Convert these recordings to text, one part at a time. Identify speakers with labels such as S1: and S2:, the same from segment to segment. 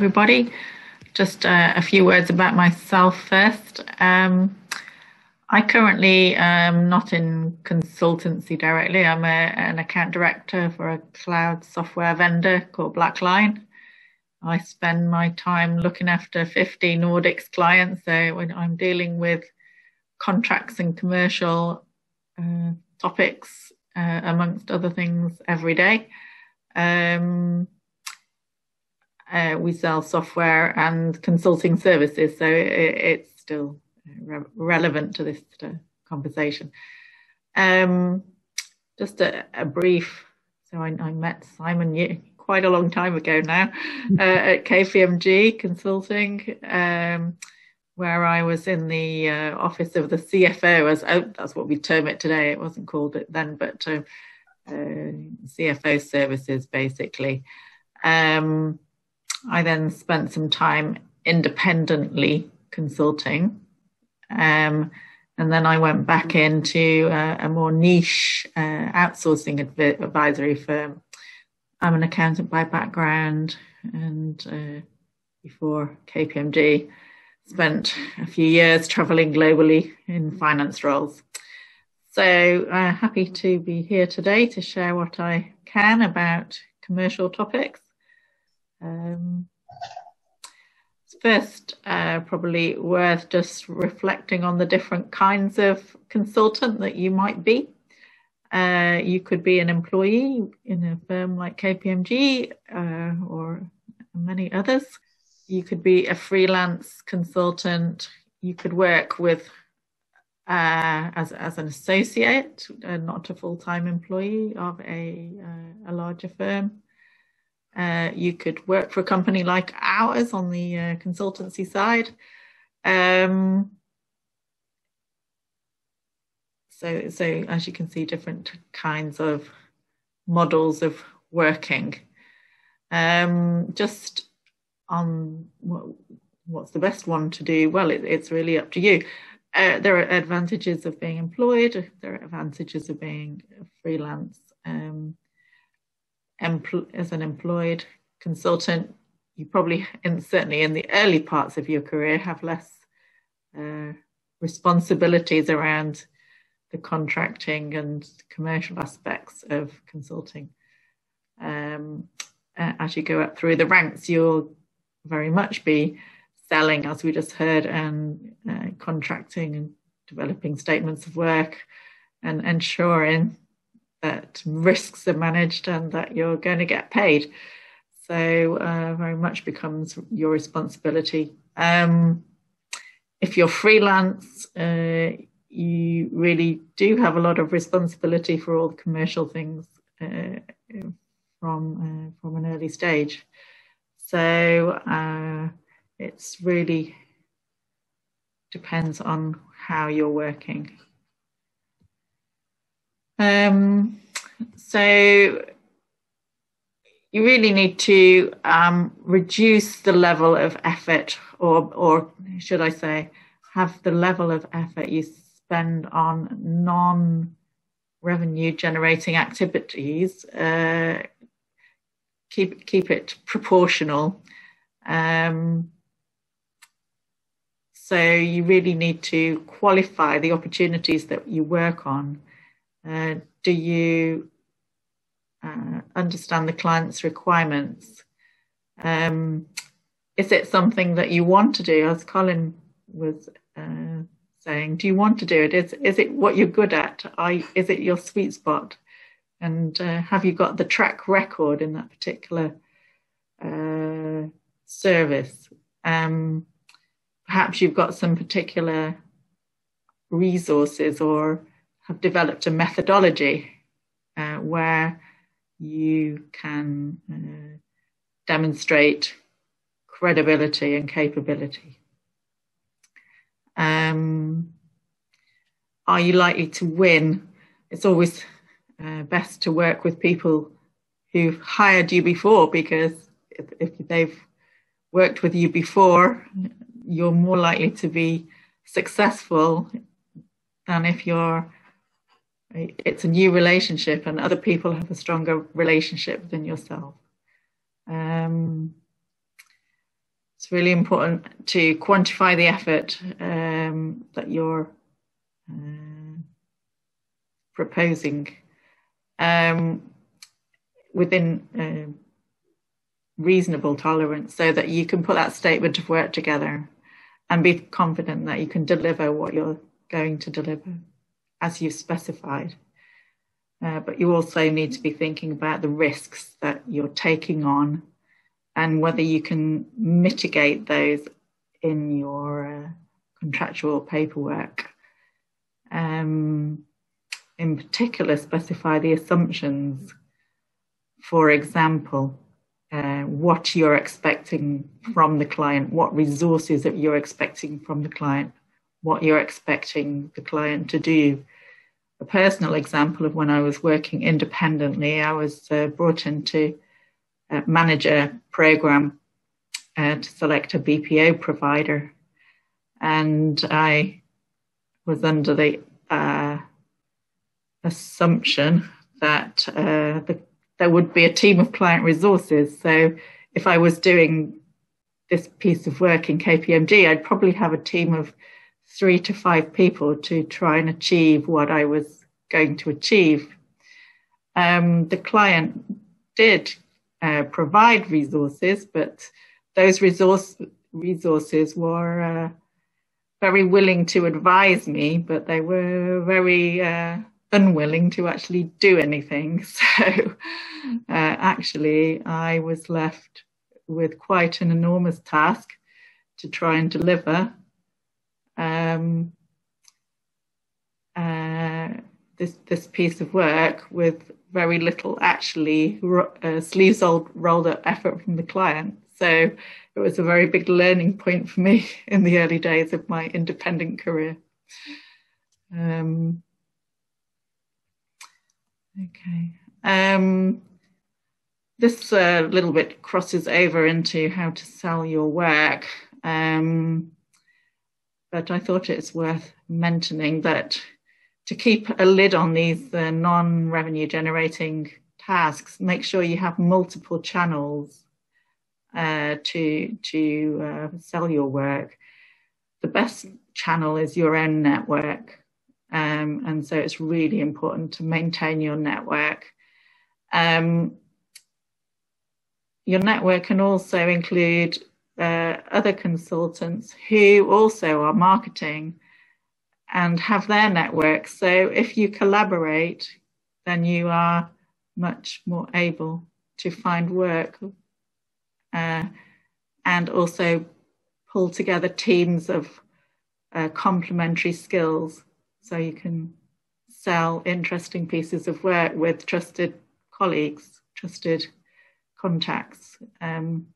S1: Everybody. Just uh, a few words about myself first. Um, I currently am not in consultancy directly. I'm a, an account director for a cloud software vendor called Blackline. I spend my time looking after 50 Nordics clients. So when I'm dealing with contracts and commercial uh, topics, uh, amongst other things, every day. Um, uh, we sell software and consulting services, so it, it's still re- relevant to this uh, conversation. Um, just a, a, brief. So I, I, met Simon quite a long time ago now uh, at KPMG Consulting, um, where I was in the uh, office of the CFO. As oh, that's what we term it today. It wasn't called it then, but uh, uh, CFO services basically. Um, I then spent some time independently consulting. Um, and then I went back into uh, a more niche uh, outsourcing adv- advisory firm. I'm an accountant by background, and uh, before KPMG, spent a few years traveling globally in finance roles. So uh, happy to be here today to share what I can about commercial topics. Um, first, uh, probably worth just reflecting on the different kinds of consultant that you might be. Uh, you could be an employee in a firm like KPMG uh, or many others. You could be a freelance consultant. You could work with uh, as as an associate, uh, not a full time employee of a uh, a larger firm. Uh, you could work for a company like ours on the uh, consultancy side. Um, so, so as you can see, different kinds of models of working. Um, just on what, what's the best one to do? Well, it, it's really up to you. Uh, there are advantages of being employed. There are advantages of being freelance. Um, as an employed consultant, you probably, in, certainly in the early parts of your career, have less uh, responsibilities around the contracting and commercial aspects of consulting. Um, as you go up through the ranks, you'll very much be selling, as we just heard, and uh, contracting and developing statements of work and ensuring that risks are managed and that you're going to get paid. So, uh, very much becomes your responsibility. Um, if you're freelance, uh, you really do have a lot of responsibility for all the commercial things uh, from uh, from an early stage. So uh, it's really depends on how you're working. Um, so you really need to um, reduce the level of effort, or, or should I say, have the level of effort you spend on non revenue generating activities. Uh, keep keep it proportional. Um, so you really need to qualify the opportunities that you work on uh, do you uh, understand the client's requirements? Um, is it something that you want to do? As Colin was uh, saying, do you want to do it? Is is it what you're good at? I, is it your sweet spot? And uh, have you got the track record in that particular uh, service? Um, perhaps you've got some particular resources or have developed a methodology uh, where you can uh, demonstrate credibility and capability. Um, are you likely to win? It's always uh, best to work with people who've hired you before because if, if they've worked with you before, you're more likely to be successful than if you're it's a new relationship and other people have a stronger relationship than yourself. Um, it's really important to quantify the effort um, that you're uh, proposing um, within uh, reasonable tolerance so that you can put that statement of work together and be confident that you can deliver what you're going to deliver as you've specified. Uh, but you also need to be thinking about the risks that you're taking on and whether you can mitigate those in your uh, contractual paperwork. Um, in particular, specify the assumptions. For example, uh, what you're expecting from the client, what resources that you're expecting from the client, what you're expecting the client to do. A personal example of when I was working independently, I was uh, brought in to uh, manage a program uh, to select a BPO provider. And I was under the uh, assumption that uh, the there would be a team of client resources. So if I was doing this piece of work in KPMG, I'd probably have a team of three to five people to try and achieve what I was going to achieve. Um, the client did uh, provide resources, but those resource, resources were uh, very willing to advise me, but they were very uh, unwilling to actually do anything. So uh, actually, I was left with quite an enormous task to try and deliver um, uh, this this piece of work with very little actually uh, sleeves rolled up effort from the client. So it was a very big learning point for me in the early days of my independent career. Um, Okay. Um, this uh, little bit crosses over into how to sell your work. Um, but I thought it's worth mentioning that to keep a lid on these uh, non revenue generating tasks, make sure you have multiple channels uh, to, to uh, sell your work. The best channel is your own network. Um, and so it's really important to maintain your network. Um, your network can also include uh, other consultants who also are marketing and have their networks. So if you collaborate, then you are much more able to find work uh, and also pull together teams of uh, complementary skills so you can sell interesting pieces of work with trusted colleagues, trusted contacts. Um,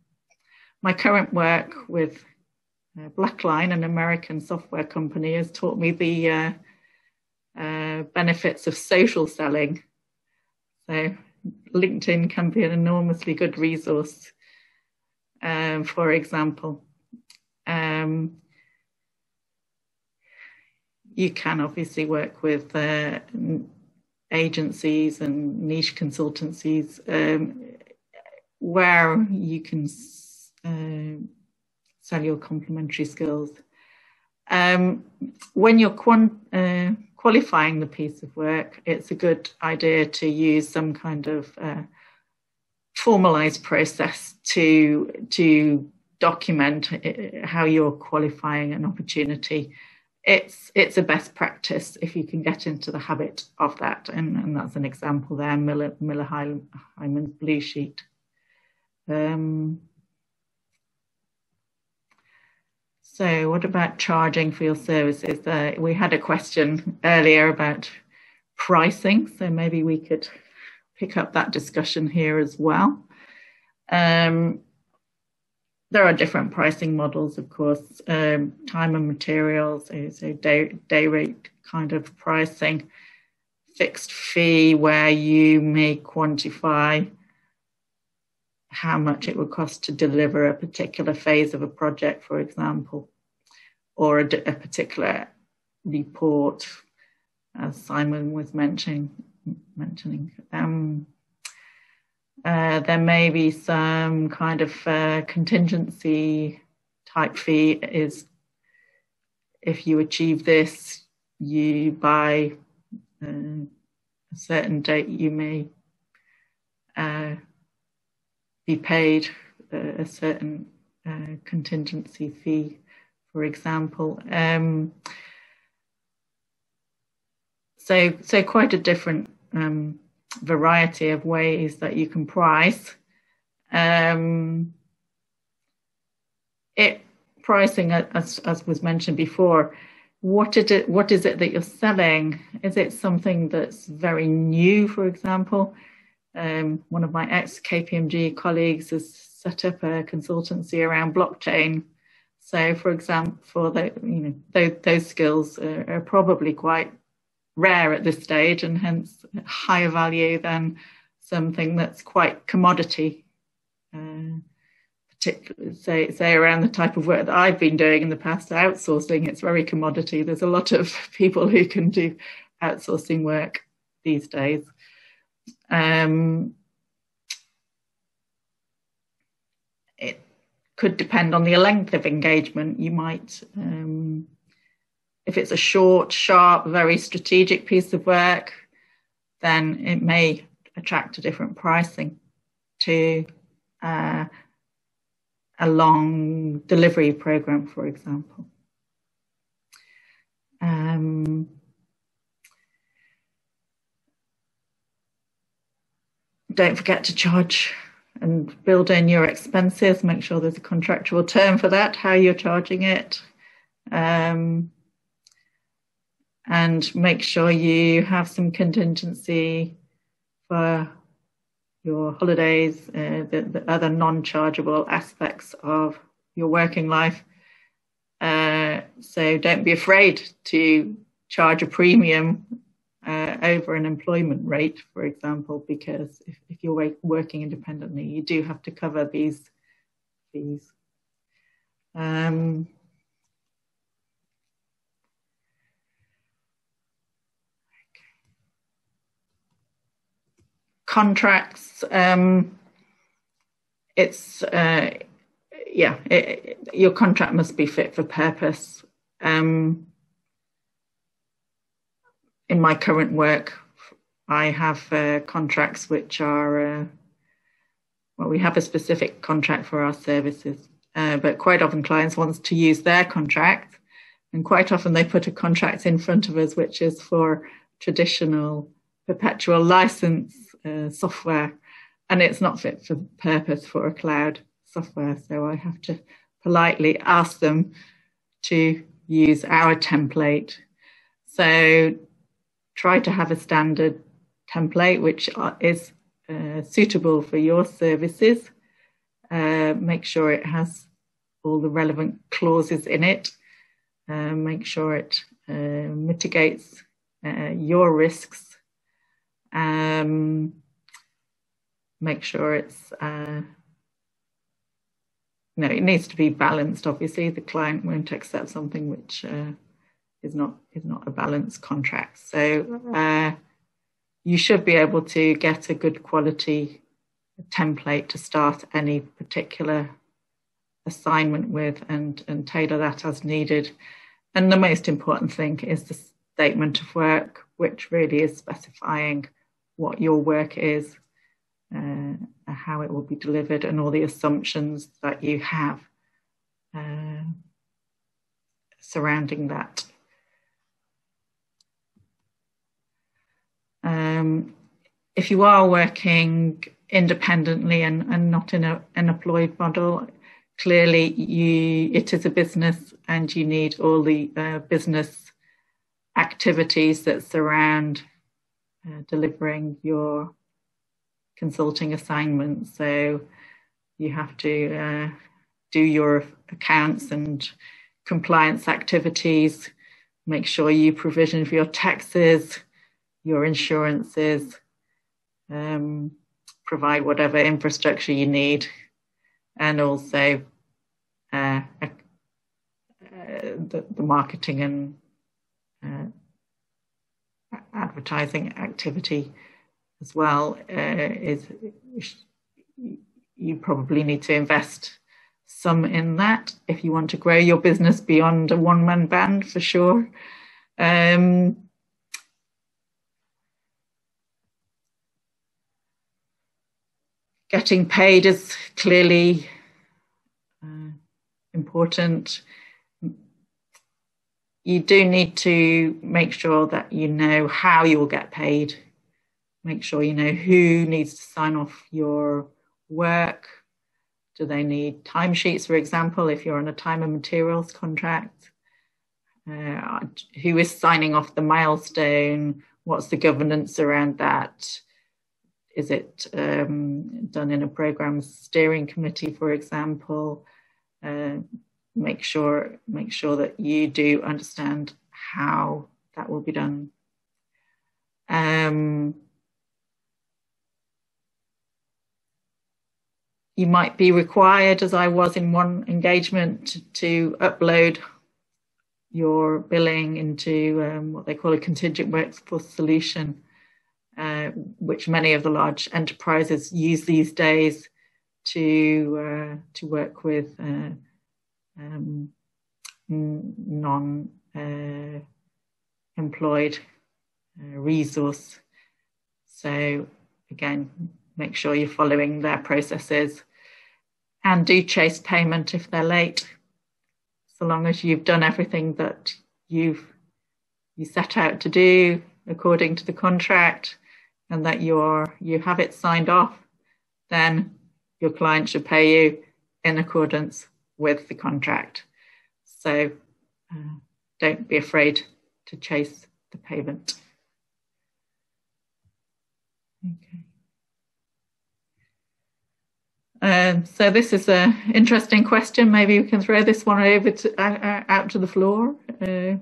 S1: my current work with uh, Blackline, an American software company, has taught me the uh, uh, benefits of social selling. So, LinkedIn can be an enormously good resource. Um, for example, um, you can obviously work with uh, agencies and niche consultancies um, where you can sell your complementary skills. Um, when you're uh, qualifying the piece of work, it's a good idea to use some kind of uh, formalized process to to document uh, how you're qualifying an opportunity it's it's a best practice if you can get into the habit of that, and, and that's an example there. Miller Miller Heiman's blue sheet. Um, so, what about charging for your services? Uh, we had a question earlier about pricing, so maybe we could pick up that discussion here as well. Um, there are different pricing models, of course, um, time and materials, so, so day, day rate kind of pricing, fixed fee where you may quantify how much it would cost to deliver a particular phase of a project, for example, or a, a particular report, as Simon was mentioning. mentioning. Um, uh, there may be some kind of uh, contingency type fee is if you achieve this, you by uh, a certain date you may uh, be paid a, certain uh, contingency fee, for example. Um, so, so quite a different um, variety of ways that you can price. Um, it pricing, as, as was mentioned before, what is it? What is it that you're selling? Is it something that's very new, for example? Um, one of my ex KPMG colleagues has set up a consultancy around blockchain. So, for example, for the, you know, those, those skills are, are probably quite rare at this stage and hence higher value than something that's quite commodity. Uh, particularly say say around the type of work that I've been doing in the past, outsourcing, it's very commodity. There's a lot of people who can do outsourcing work these days. Um, it could depend on the length of engagement. You might um, if it's a short, sharp, very strategic piece of work, then it may attract a different pricing to uh, a long delivery program, for example. Um, don't forget to charge and build in your expenses. Make sure there's a contractual term for that, how you're charging it. Um, and make sure you have some contingency for your holidays, uh, the, the, other non chargeable aspects of your working life. Uh, so don't be afraid to charge a premium uh, over an employment rate, for example, because if, if you're working independently, you do have to cover these fees. Um, contracts, um, it's uh, yeah, it, your contract must be fit for purpose. Um, in my current work, I have uh, contracts which are uh, well, we have a specific contract for our services, uh, but quite often clients want to use their contract, and quite often they put a contract in front of us which is for traditional perpetual license uh, software and it's not fit for purpose for a cloud software. So I have to politely ask them to use our template. So try to have a standard template which is uh, suitable for your services. Uh, make sure it has all the relevant clauses in it. Uh, make sure it uh, mitigates uh, your risks um, make sure it's uh, no, it needs to be balanced. Obviously, the client won't accept something which is not is not a balanced contract. So uh, you should be able to get a good quality template to start any particular assignment with and and tailor that as needed. And the most important thing is the statement of work, which really is specifying what your work is, uh, how it will be delivered, and all the assumptions that you have uh, surrounding that. Um, if you are working independently and, and not in a, an employed model, clearly you it is a business and you need all the uh, business activities that surround uh, delivering your consulting assignments. So you have to uh, do your accounts and compliance activities, make sure you provision for your taxes, your insurances, um, provide whatever infrastructure you need, and also uh, uh, the, the, marketing and uh, advertising activity as well uh, is you probably need to invest some in that if you want to grow your business beyond a one man band for sure. Um, getting paid is clearly uh, important. You do need to make sure that you know how you will get paid. Make sure you know who needs to sign off your work. Do they need timesheets, for example, if you're on a time and materials contract? Uh, who is signing off the milestone? What's the governance around that? Is it um, done in a program steering committee, for example? Uh, make sure make sure that you do understand how that will be done. Um, you might be required, as I was in one engagement, to upload your billing into um, what they call a contingent workforce solution, uh, which many of the large enterprises use these days to uh, to work with uh, um, non uh, employed uh, resource. So again, make sure you're following their processes and do chase payment if they're late so long as you've done everything that you've you set out to do according to the contract and that you're you have it signed off then your client should pay you in accordance with the contract so uh, don't be afraid to chase the payment okay um, so this is an interesting question. Maybe we can throw this one over to, uh, uh, out to the floor. Uh,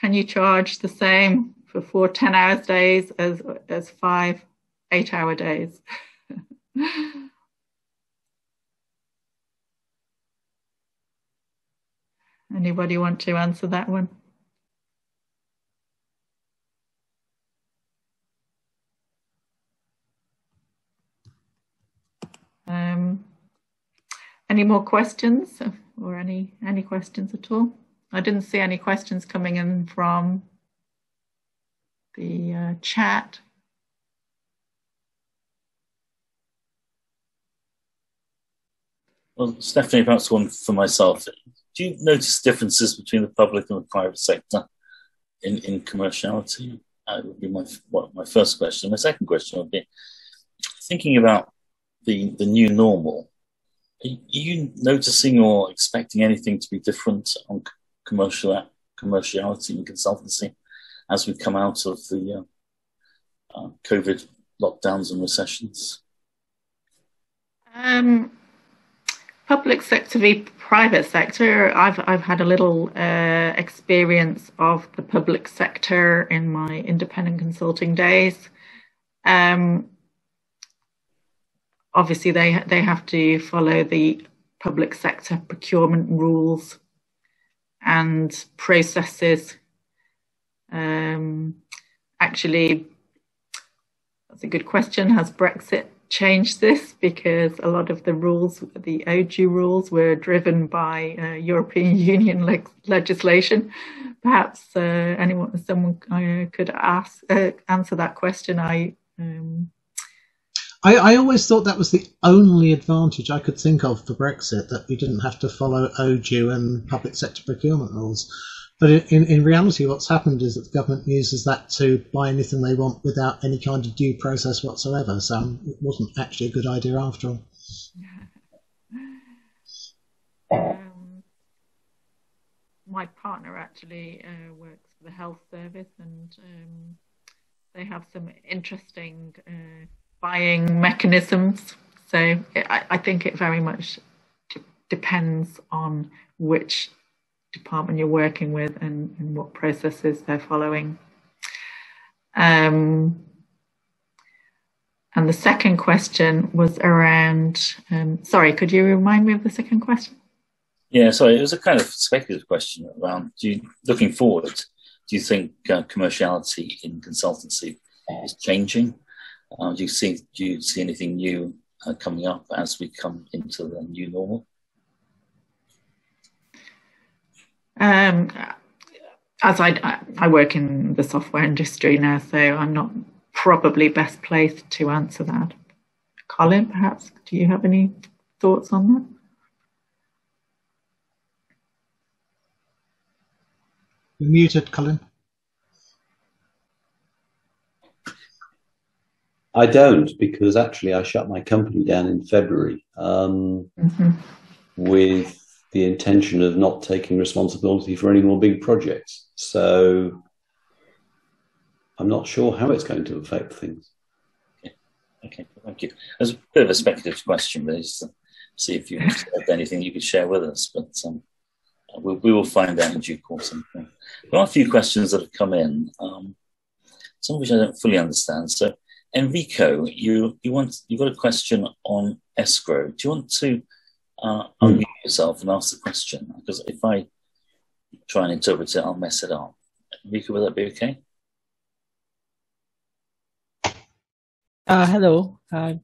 S1: can you charge the same for four 10 hours days as, as five eight hour days? Anybody want to answer that one? Um, any more questions or any any questions at all? I didn't see any questions coming in from the uh, chat.
S2: Well, Stephanie, perhaps one for myself. Do you notice differences between the public and the private sector in, in commerciality? That would be my, well, my first question. My second question would be thinking about the, the new normal, are you noticing or expecting anything to be different on commercial commerciality and consultancy as we come out of the uh, uh, COVID lockdowns and recessions?
S1: Um, public sector v private sector. I've I've had a little uh, experience of the public sector in my independent consulting days. Um, obviously they they have to follow the public sector procurement rules and processes. Um, actually, that's a good question. Has Brexit changed this? Because a lot of the rules, the OJEU rules, were driven by uh, European Union le- legislation. Perhaps uh, anyone, someone uh, could ask uh, answer that question. I um,
S3: I, I always thought that was the only advantage I could think of for Brexit that we didn't have to follow OJEU and public sector procurement rules. But in, in reality, what's happened is that the government uses that to buy anything they want without any kind of due process whatsoever. So it wasn't actually a good idea after all.
S1: Um, my partner actually uh, works for the health service, and um, they have some interesting uh, buying mechanisms. So I, I think it very much depends on which department you're working with and, and what processes they're following. Um, and the second question was around, um, sorry, could you remind me of the second question?
S2: Yeah, sorry, it was a kind of speculative question around do you, looking forward, do you think uh, commerciality in consultancy is changing? Uh, do you see do you see anything new uh, coming up as we come into the new normal?
S1: Um, as I, I work in the software industry now, so I'm not probably best placed to answer that. Colin, perhaps, do you have any thoughts on that?
S3: You're muted, Colin.
S4: I don't because actually I shut my company down in February um, mm-hmm. with the intention of not taking responsibility for any more big projects. So I'm not sure how it's going to affect things.
S2: Okay, okay. thank you. There's a bit of a speculative question, but just to see if you have anything you could share with us. But um, we, we, will find out in due course. There are a few questions that have come in, um, some of which I don't fully understand. So, Enrico, you you want you've got a question on escrow. Do you want to uh, unmute yourself and ask the question? Because if I try and interpret it, I'll mess it up. Enrico, will that be okay?
S5: Uh, hello. Uh,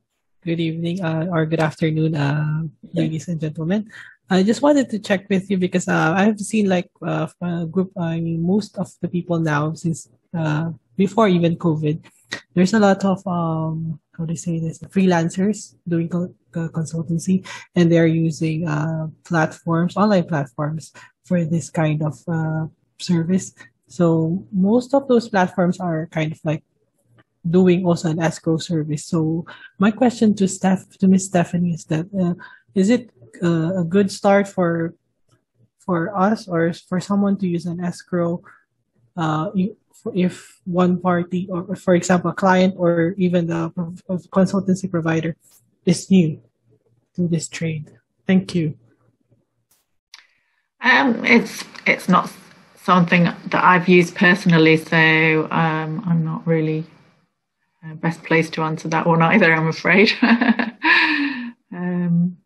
S5: good evening uh, or good afternoon, uh, ladies and gentlemen. I just wanted to check with you because uh, I've seen like uh, a group, I mean, most of the people now since uh, before even COVID, there's a lot of um, how do you say this freelancers doing co- consultancy, and they're using uh, platforms, online platforms for this kind of uh, service. So most of those platforms are kind of like doing also an escrow service. So my question to Steph to Miss Stephanie is that uh, is it uh, a good start for for us or for someone to use an escrow uh, if one party or for example a client or even the consultancy provider is new to this trade. Thank you.
S1: Um, it's it's not something that I've used personally so um, I'm not really uh, best placed to answer that one either I'm afraid. Um,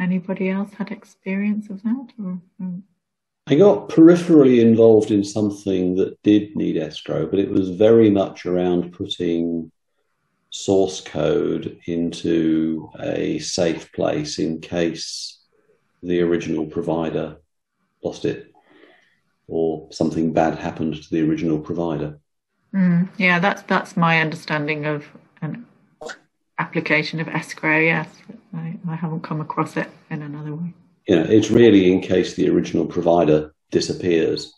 S1: anybody else had experience of that or, um,
S4: I got peripherally involved in something that did need escrow, but it was very much around putting source code into a safe place in case the original provider lost it or something bad happened to the original provider.
S1: Mm, yeah, that's that's my understanding of an application of escrow. Yes, I, I haven't come across it in another way
S4: you know, it's really in case the original provider disappears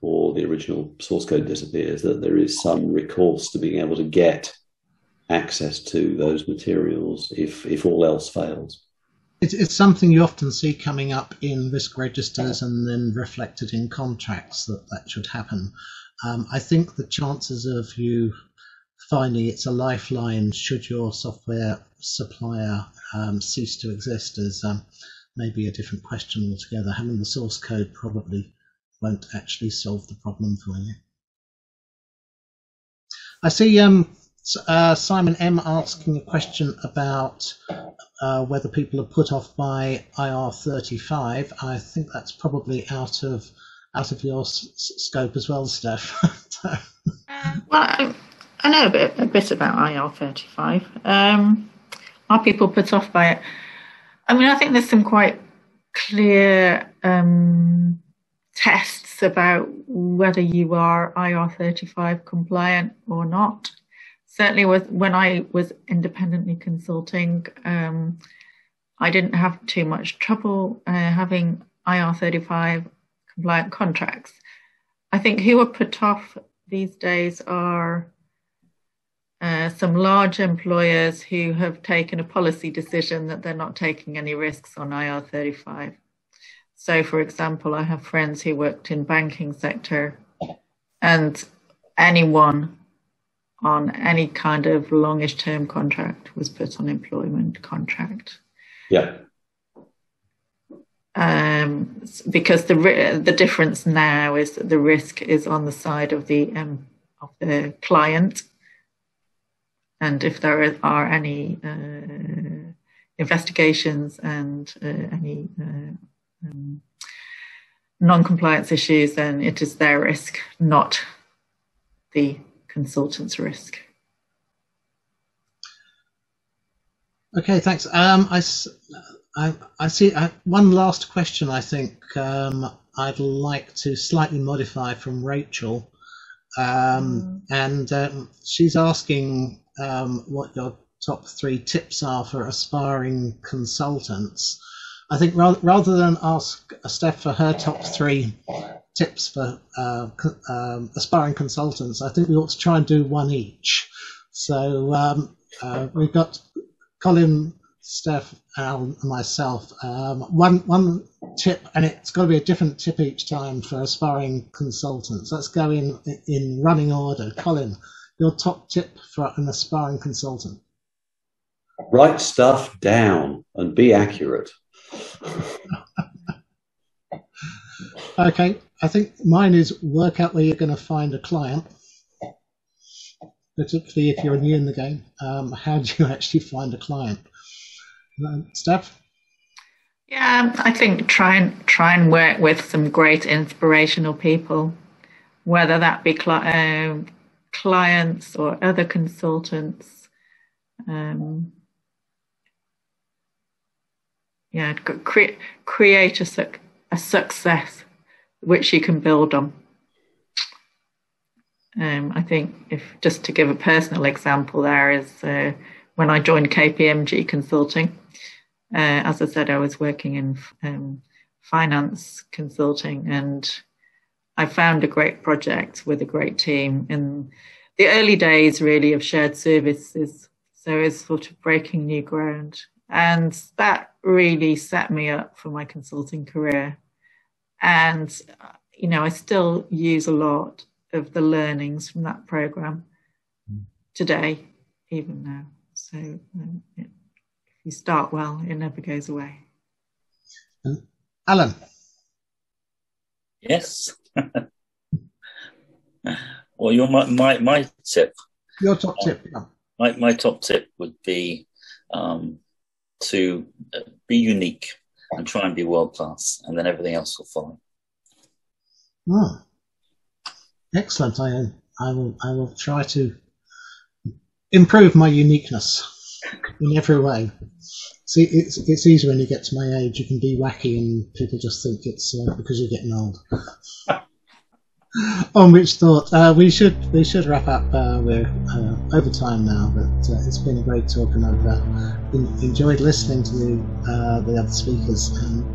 S4: or the original source code disappears that there is some recourse to being able to get access to those materials if if all else fails.
S3: It's, it's something you often see coming up in risk registers and then reflected in contracts that that should happen. Um, I think the chances of you finding it's a lifeline should your software supplier um, cease to exist is um, maybe a different question altogether. Having the source code probably won't actually solve the problem for you. I see um, uh, Simon M asking a question about uh, whether people are put off by IR35. I think that's probably out of out of your scope as well, Steph.
S1: uh, well, I, I, know a bit, a bit about IR35. Um, are people put off by it? I mean, I think there's some quite clear um, tests about whether you are IR35 compliant or not. Certainly, was when I was independently consulting, um, I didn't have too much trouble uh, having IR35 compliant contracts. I think who are put off these days are uh, some large employers who have taken a policy decision that they're not taking any risks on IR35. So, for example, I have friends who worked in banking sector, and anyone on any kind of longish term contract was put on employment contract.
S4: Yeah.
S1: Um, because the the difference now is that the risk is on the side of the um, of the client and if there are any uh, investigations and uh, any uh, um, non-compliance issues, then it is their risk, not the consultant's risk.
S3: Okay, thanks. Um, I, I, I see uh, one last question, I think, um, I'd like to slightly modify from Rachel. Um, and um, she's asking um, what your top three tips are for aspiring consultants. I think rather, rather than ask Steph for her top three tips for uh, um, aspiring consultants, I think we ought to try and do one each. So um, uh, we've got Colin, Steph, Al, and myself. Um, one one tip, and it's got to be a different tip each time for aspiring consultants. Let's go in in running order. Colin, your top tip for an aspiring consultant.
S4: Write stuff down and be accurate.
S3: okay, I think mine is work out where you're going to find a client, particularly if you're new in the game. Um, how do you actually find a client? Um, Steph?
S1: Yeah, I think try and try and work with some great inspirational people, whether that be cli- uh, clients or other consultants. Um, yeah, create create a, su- a success which you can build on. Um, I think if just to give a personal example, there is uh, when I joined KPMG Consulting. Uh, as I said, I was working in um, finance consulting, and I found a great project with a great team in the early days, really, of shared services. So it's sort of breaking new ground. And that really set me up for my consulting career. And, you know, I still use a lot of the learnings from that program today, even now. So um, it, if you start well, it never goes away.
S3: Alan.
S2: Yes. well, your my, my my tip.
S3: Your top tip. Yeah.
S2: My my top tip would be um, to uh, be unique and try and be world class, and then everything else will follow.
S3: Oh, excellent! I I will I will try to improve my uniqueness in every way. See, it's it's easy when you get to my age. You can be wacky, and people just think it's uh, because you're getting old. On which thought, uh, we should we should wrap up. Uh, we're uh, over time now, but uh, it's been a great talk, and I've uh, enjoyed listening to the, the other speakers. And